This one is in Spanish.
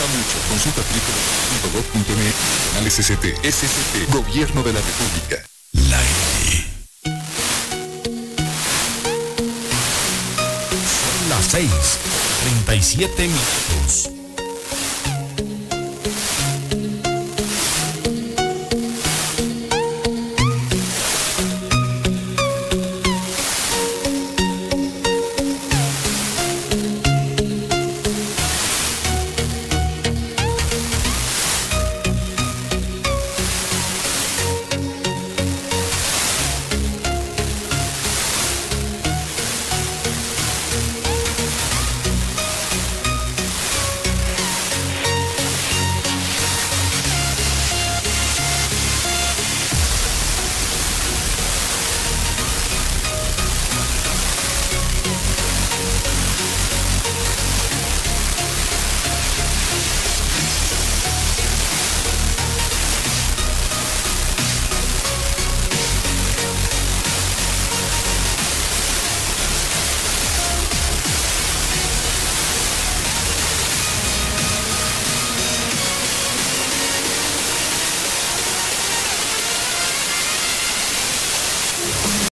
importa mucho. Consulta www.gov.mx. Canal SST. SST. Gobierno de la República. La L. Son las 6. 37 minutos.